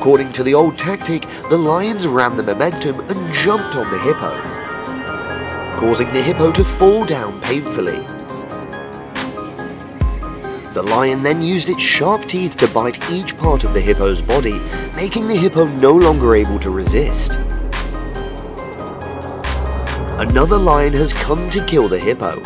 According to the old tactic, the lions ran the momentum and jumped on the hippo, causing the hippo to fall down painfully. The lion then used its sharp teeth to bite each part of the hippo's body, making the hippo no longer able to resist. Another lion has come to kill the hippo,